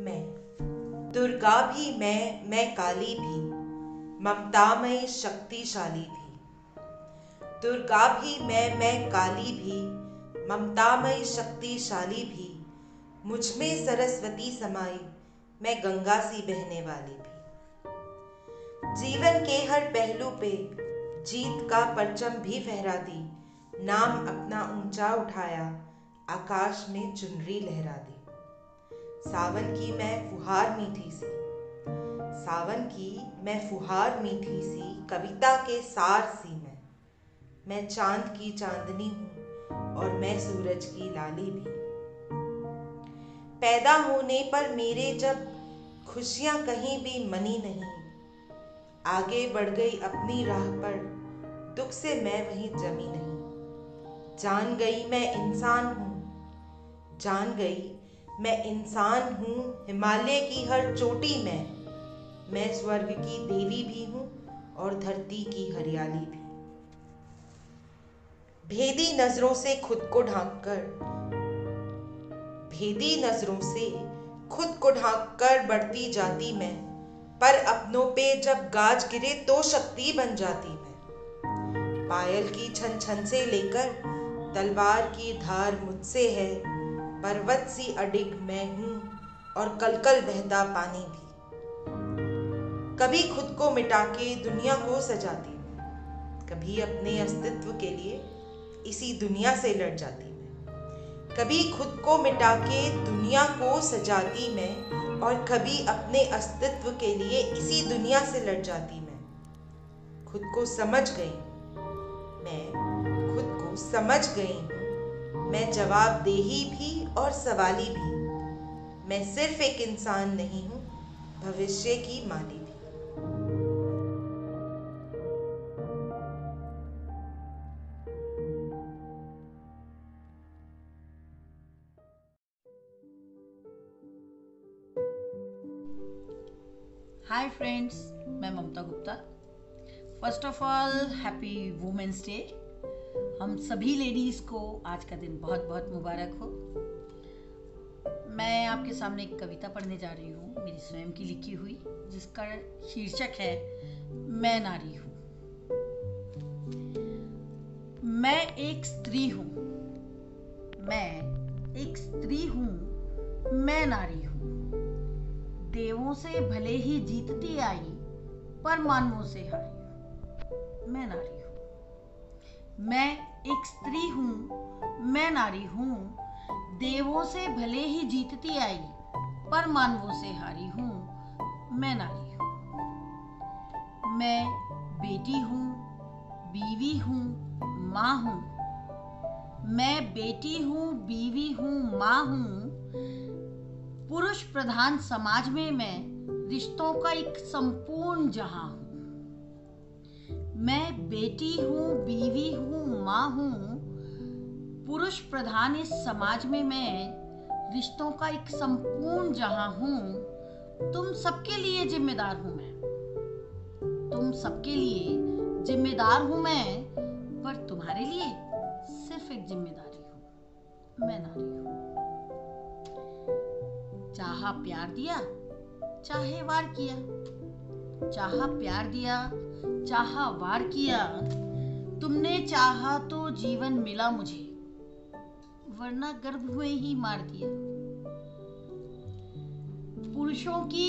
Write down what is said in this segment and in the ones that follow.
मैं। दुर्गा भी मैं मैं काली भी, ममतामय शक्तिशाली भी। दुर्गा भी मैं मैं काली भी, ममतामय शक्तिशाली भी, मुझमें सरस्वती समाई, मैं गंगा सी बहने वाली भी। जीवन के हर पहलू पे जीत का परचम भी फहरा दी नाम अपना ऊँचा उठाया, आकाश में चुनरी लहरा दी सावन की मैं फुहार मीठी सी। सावन की मैं फुहार मीठी सी, कविता के सार सी मैं। मैं चाँद की चांदनी हूँ और मैं सूरज की लाली भी। पैदा होने पर मेरे जब खुशियाँ कहीं भी मनी नहीं, आगे बढ़ गई अपनी राह पर, दुख से मैं वहीं जमी नहीं। जान गई मैं इंसान हूँ, जान गई मैं इंसान हूँ, हिमालय की हर चोटी में। मैं स्वर्ग की देवी भी हूँ और धरती की हरियाली भी। भेदी नज़रों से खुद को ढांक कर भेदी नज़रों से खुद को ढांक कर बढ़ती जाती मैं। पर अपनों पे जब गाज गिरे तो शक्ति बन जाती मैं। पायल की छन छन से लेकर तलवार की धार मुझसे है पर्वत सी अडिग मैं हूँ और कलकल बहता पानी भी। कभी खुद को मिटा के दुनिया को सजाती मैं कभी अपने अस्तित्व के लिए इसी दुनिया से लड़ जाती मैं कभी खुद को मिटा के दुनिया को सजाती मैं और कभी अपने अस्तित्व के लिए इसी दुनिया से लड़ जाती मैं। खुद को समझ गई, मैं खुद को समझ गई। हूँ मैं जवाबदेही भी और सवाली भी। मैं सिर्फ़ एक इंसान नहीं हूँ, भविष्य की माली हाय फ्रेंड्स मैं Mamta Gupta. First of all happy women's day हम सभी लेडीज़ को आज का दिन बहुत बहुत मुबारक हो। मैं आपके सामने एक कविता पढ़ने जा रही हूँ, मेरी स्वयं की लिखी हुई, जिसका शीर्षक है, मैं नारी हूँ। मैं एक स्त्री हूँ। मैं एक स्त्री हूँ। मैं नारी हूँ। देवों से भले ही जीतती आई, पर मानवों से हारी मैं नारी हूँ। मैं एक स्त्री हूँ, मैं नारी हूँ, देवों से भले ही जीतती आई, पर मानवों से हारी हूँ, मैं नारी हूँ। मैं बेटी हूँ, बीवी हूँ, माँ हूँ। मैं बेटी हूँ, बीवी हूँ, माँ हूँ। पुरुष प्रधान समाज में मैं, रिश्तों का एक संपूर्ण जहाँ हूँ। मैं बेटी हूँ, बीवी हूँ, माँ हूँ। पुरुष प्रधान इस समाज में मैं, रिश्तों का एक संपूर्ण जहाँ हूँ, तुम सबके लिए जिम्मेदार हूँ मैं। तुम सबके लिए जिम्मेदार हूँ मैं, पर तुम्हारे लिए सिर्फ़ एक ज़िम्मेदारी हूँ, मैं नारी हूँ। चाहा प्यार दिया, चाहे वार किया, चाहा प्यार दिया चाहा वार किया। तुमने चाहा तो जीवन मिला मुझे, वरना गर्भ में ही मार दिया। पुरुषों की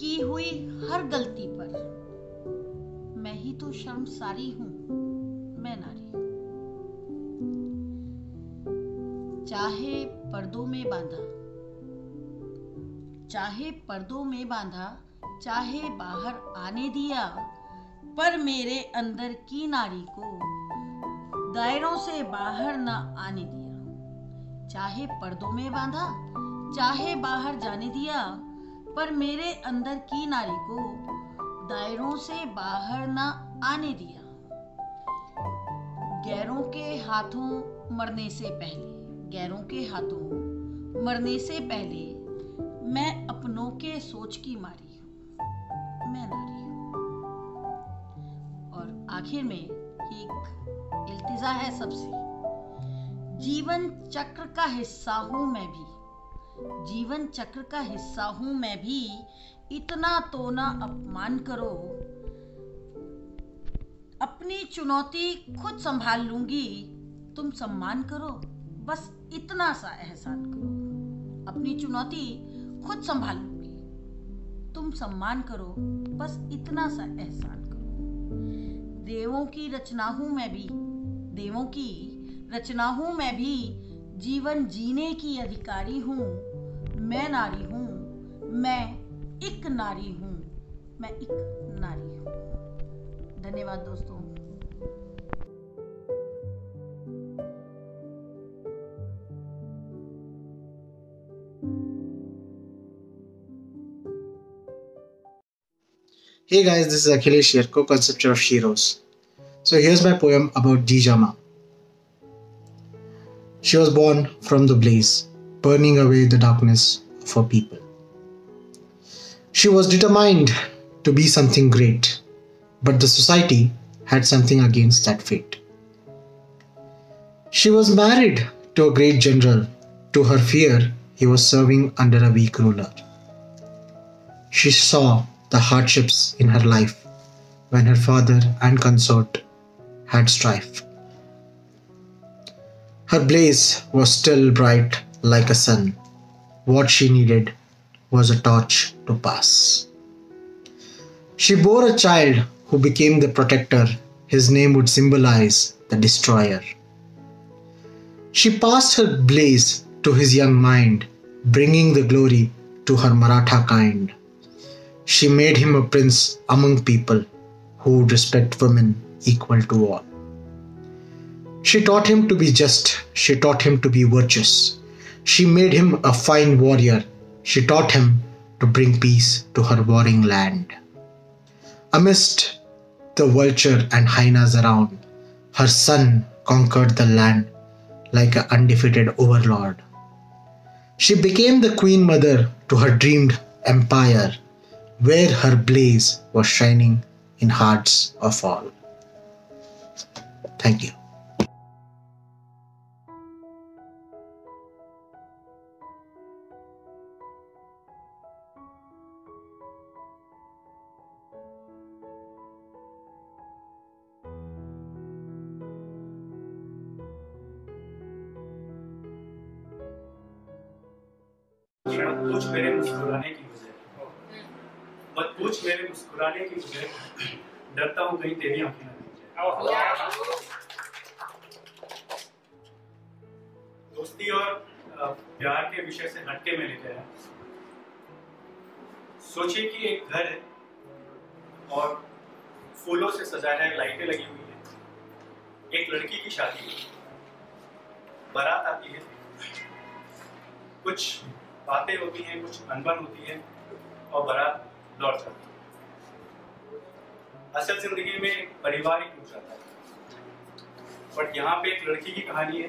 की हुई हर गलती पर मैं ही तो शर्मसारी हूँ, मैं नारी। चाहे पर्दों में बांधा, चाहे पर्दों में बांधा, चाहे बाहर आने दिया पर मेरे अंदर की नारी को दायरों से बाहर न आने दिया। चाहे पर्दों में बांधा, चाहे बाहर जाने दिया, पर मेरे अंदर की नारी को दायरों से बाहर न आने दिया। गैरों के हाथों मरने से पहले, गैरों के हाथों मरने से पहले मैं अपनों के सोच की मारी हूँ। मैं नारी आखिर में एक इल्तिजा है सबसे। जीवन चक्र का हिस्सा हूँ मैं भी। जीवन चक्र का हिस्सा हूँ मैं भी। इतना तो ना अपमान करो। अपनी चुनौती खुद संभाल लूँगी। तुम सम्मान करो। बस इतना सा एहसान करो। अपनी चुनौती खुद संभाल लूँगी। तुम सम्मान करो। बस इतना सा एहसान करो। देवों की रचना हूँ मैं भी, देवों की रचना हूँ मैं भी, जीवन जीने की अधिकारी हूँ, मैं नारी हूँ, मैं एक नारी हूँ, मैं एक नारी हूँ। धन्यवाद दोस्तों। Hey guys, this is Akhilesh here, co-conceptor of Shiro's. So here's my poem about Jijama. She was born from the blaze, burning away the darkness of her people. She was determined to be something great, but the society had something against that fate. She was married to a great general. To her fear, he was serving under a weak ruler. She saw the hardships in her life when her father and consort had strife. Her blaze was still bright like a sun. What she needed was a torch to pass. She bore a child who became the protector. His name would symbolize the destroyer. She passed her blaze to his young mind, bringing the glory to her Maratha kind. She made him a prince among people who would respect women equal to all. She taught him to be just, she taught him to be virtuous. She made him a fine warrior. She taught him to bring peace to her warring land. Amidst the vulture and hyenas around, her son conquered the land like an undefeated overlord. She became the queen mother to her dreamed empire, where her blaze was shining in hearts of all. Thank you. मत पूछ मेरे मुस्कुराने की वजह मत पूछ मेरे मुस्कुराने की वजह डरता हूँ कहीं तेरी आँखें ना दोस्ती और प्यार के विषय से हटके में लेके आया। सोचिए कि एक घर है और फूलों से सजाया है लाइटें लगी हुई है। एक लड़की की शादी है बारात आती है। कुछ बातें होती हैं कुछ अनबन होती है और बारात लौट जाती है। असल ज़िंदगी में एक परिवार ही टूट जाता है। बट यहाँ पे एक लड़की की कहानी है।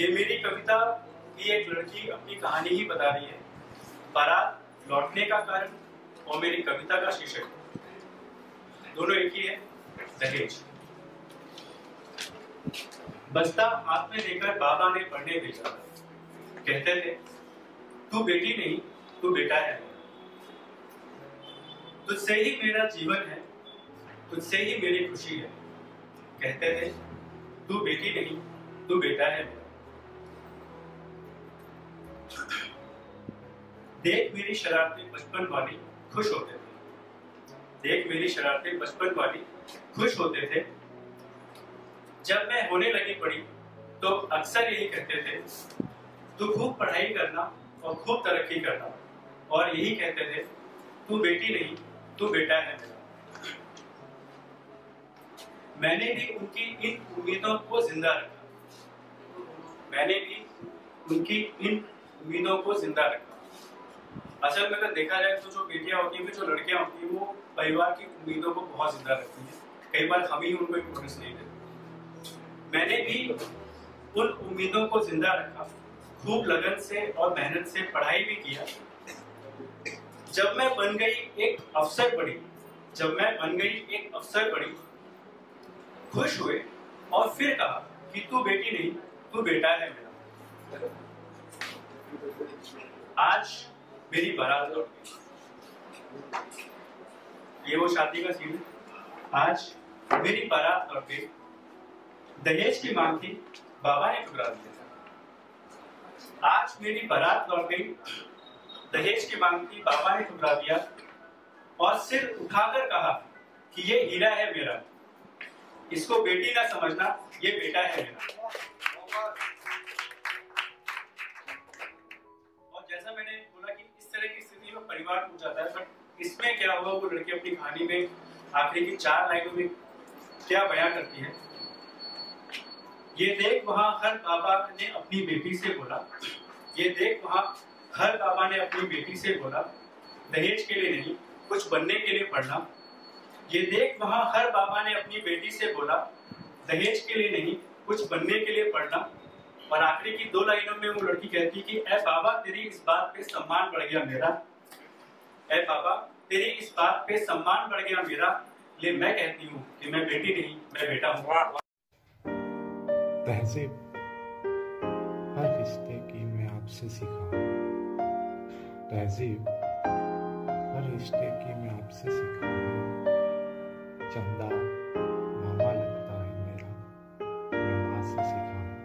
ये मेरी कविता की एक लड़की अपनी कहानी ही बता रही है। बारात लौटने का कारण और मेरी कविता का शीर्षक। दोनों एक ही है, दहेज। बस्ता हाथ में लेकर बाबा ने पढ़ने भेजा। कहते थे, तू बेटी नहीं, तू बेटा है। तुझसे ही मेरा जीवन है, तुझसे ही मेरी खुशी है। कहते थे तू बेटी नहीं, तू बेटा है देख मेरी शरारतें बचपन वाली खुश होते थे। देख मेरी शरारतें बचपन वाली खुश होते थे। जब मैं होने लगी बड़ी तो अक्सर यही कहते थे, तू खूब पढ़ाई करना और खूब तरक्की करना। और यही कहते थे, तू बेटी नहीं तू बेटा है मेरा। मैंने भी उनकी इन उम्मीदों को ज़िंदा रखा। मैंने भी उनकी इन उम्मीदों को ज़िंदा रखा। असल में अगर देखा जाए तो जो बेटियाँ होती हैं, जो लड़कियाँ होती हैं, वो परिवार की उम्मीदों को बहुत ज़िंदा रखती हैं। कई बार हम ही उनको इम्पोर्टेंस नहीं देते। मैंने भी उन उम्मीदों को ज़िंदा रखा। खूब लगन से और मेहनत से पढ़ाई भी किया। जब मैं बन गई, एक अफसर बड़ी जब मैं बन गई, एक अफसर बड़ी खुश हुए और फिर कहा कि तू बेटी नहीं, तू बेटा है मेरा। आज मेरी बारात लौट गई। ये वो शादी का सीन आज मेरी बारात लौट गई। दहेज की मांग थी, बाबा ने ठुकरा दिया। आज मेरी बारात लौट गई। दहेज की मांग थी बाबा ने ठुकरा दिया और सिर उठाकर कहा कि ये हीरा है मेरा। इसको बेटी ना समझना, ये बेटा है मेरा। और जैसा मैंने बोला कि इस तरह की स्थिति में परिवार टूट जाता है बट इसमें क्या हुआ, वो लड़की अपनी कहानी में, आखिरी की चार लाइनों में क्या बयां करती है? ये देख वहाँ हर बाबा ने अपनी बेटी से बोला, ये देख वहाँ हर बाबा ने अपनी बेटी से बोला दहेज के लिए नहीं कुछ बनने के लिए पढ़ना। ये देख वहाँ हर बाबा ने अपनी बेटी से बोला दहेज के लिए नहीं कुछ बनने के लिए पढ़ना। और आखिरी की दो लाइनों में वो लड़की कहती कि ए बाबा तेरी इस बात पे सम्मान बढ़ गया मेरा। ए बाबा तेरी इस बात पे सम्मान बढ़ गया मेरा। ले मैं कहती हूँ कि मैं बेटी नहीं मैं बेटा हूँ। तहजीब हर रिश्ते की मैं आपसे सीखा हूँ तहजीब हर रिश्ते की मैं आपसे सीखा हूँ चंदा मामा लगता है मेरा मैं माँ से सीखा हूँ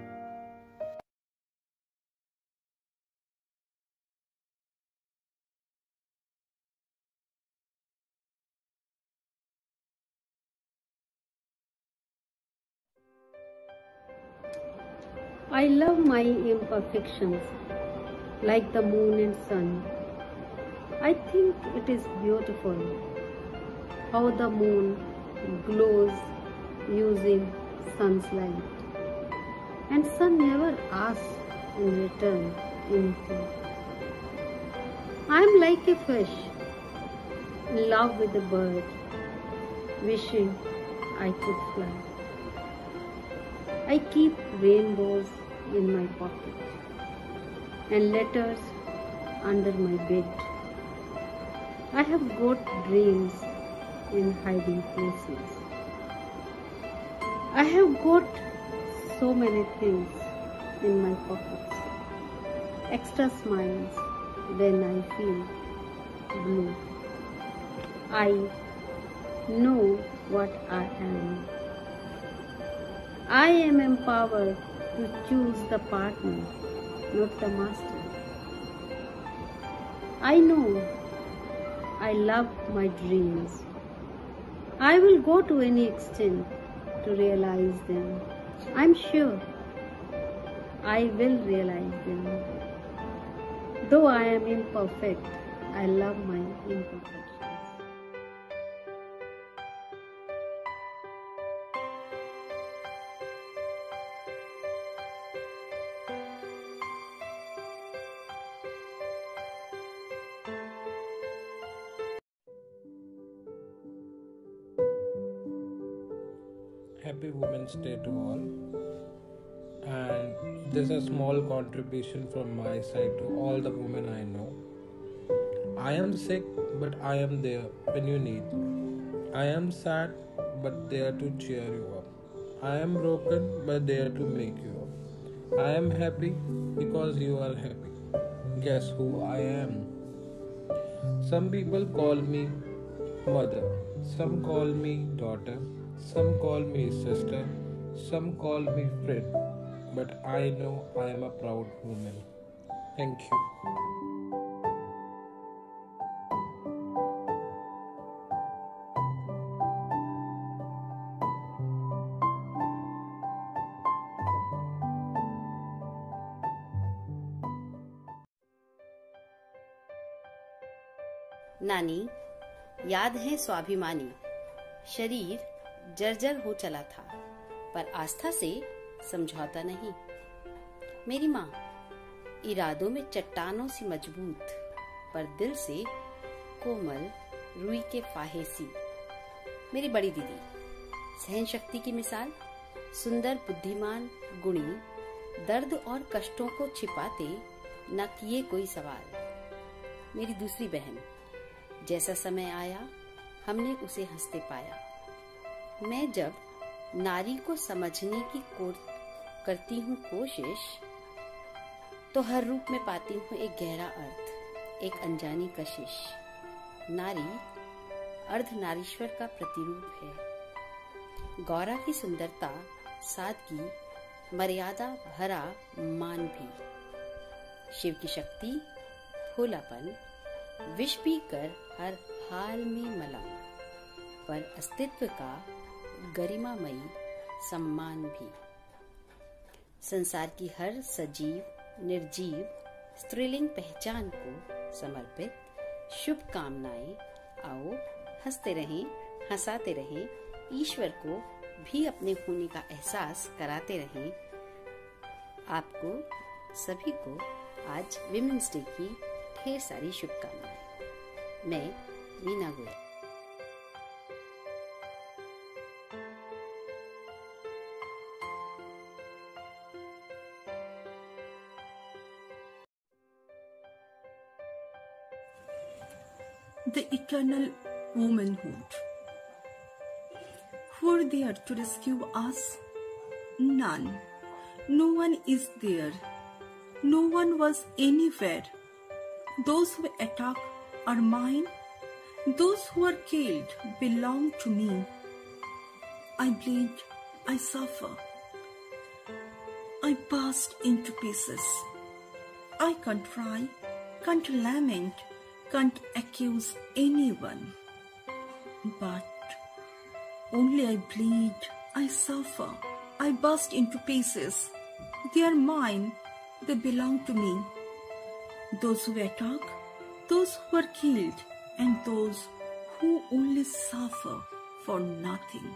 I love my imperfections, like the moon and sun. I think it is beautiful how the moon glows using sun's light, and sun never asks in return anything. I am like a fish in love with a bird, wishing I could fly. I keep rainbows in my pocket and letters under my bed. I have got dreams in hiding places. I have got so many things in my pockets. Extra smiles when I feel blue. I know what I am. I am empowered to choose the partner, not the master. I know I love my dreams. I will go to any extent to realize them. I'm sure I will realize them. Though I am imperfect, I love my imperfections. Happy Women's Day to all. And this is a small contribution from my side to all the women I know. I am sick, but I am there when you need. me. I am sad, but there to cheer you up. I am broken, but there to make you up. I am happy because you are happy. Guess who I am? Some people call me mother, some call me daughter, some call me sister, some call me friend, but I know I am a proud woman. Thank you. नानी याद है स्वाभिमानी शरीर जर्जर हो चला था, पर आस्था से समझौता नहीं। मेरी माँ इरादों में चट्टानों से मज़बूत, पर दिल से कोमल, रुई के फाहे सी मेरी बड़ी दीदी, सहन शक्ति की मिसाल, सुंदर, बुद्धिमान, गुणी, दर्द और कष्टों को छिपाते न किए कोई सवाल। मेरी दूसरी बहन, जैसा समय आया, हमने उसे हँसते पाया। मैं जब नारी को समझने की करती हूँ कोशिश तो हर रूप में पाती हूँ एक गहरा अर्थ, एक अनजानी कशिश। नारी अर्ध नारीश्वर का प्रतिरूप है। गौरा की सुंदरता सादगी मर्यादा भरा मान भी। शिव की शक्ति, फूलापन, विष पी कर हर हाल में मला पर अस्तित्व का गरिमामयी सम्मान भी। संसार की हर सजीव, निर्जीव, स्त्रीलिंग पहचान को समर्पित शुभ कामनाएँ आओ, हँसते रहें, हंसाते रहें, ईश्वर को भी अपने होने का एहसास कराते रहें। आपको, सभी को आज विमेंस डे की ढेर सारी शुभकामनाएँ। मैं Meena Goyal. Eternal womanhood. Who are there to rescue us? None. No one is there. No one was anywhere. Those who attack are mine. Those who are killed belong to me. I bleed. I suffer. I burst into pieces. I can't cry, can't lament, can't accuse anyone. But only I bleed, I suffer, I burst into pieces. They are mine, they belong to me. Those who attack, those who are killed, and those who only suffer for nothing.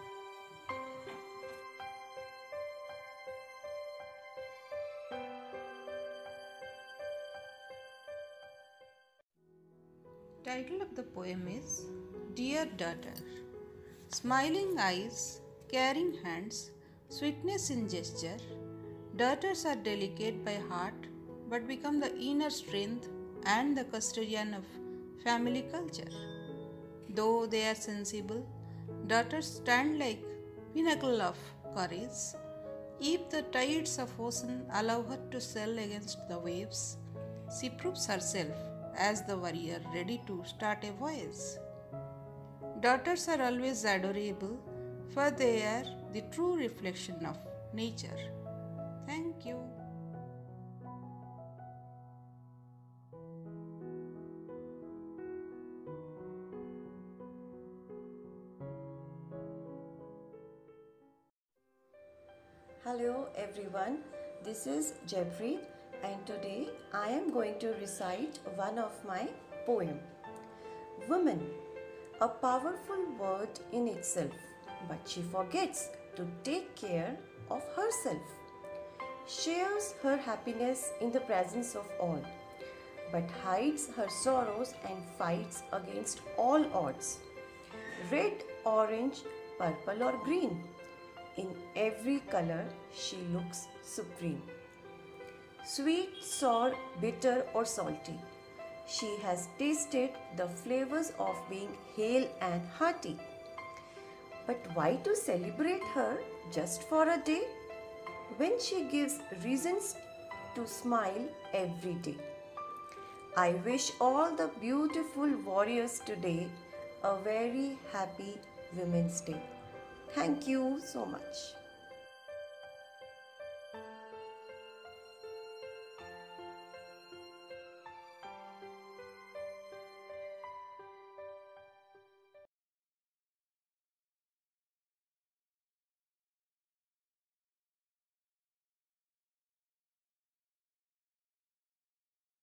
Daughter. Smiling eyes, caring hands, sweetness in gesture. Daughters are delicate by heart but become the inner strength and the custodian of family culture. Though they are sensible, daughters stand like pinnacle of courage. If the tides of ocean allow her to sail against the waves, she proves herself as the warrior ready to start a voyage. Daughters are always adorable, for they are the true reflection of nature. Thank you. Hello everyone, this is Jeffrey and today I am going to recite one of my poem. Woman, a powerful word in itself, but she forgets to take care of herself. Shares her happiness in the presence of all, but hides her sorrows and fights against all odds. Red, orange, purple or green, in every color she looks supreme. Sweet, sour, bitter, or salty, she has tasted the flavors of being hale and hearty. But why to celebrate her just for a day when she gives reasons to smile every day? I wish all the beautiful warriors today a very happy Women's Day. Thank you so much.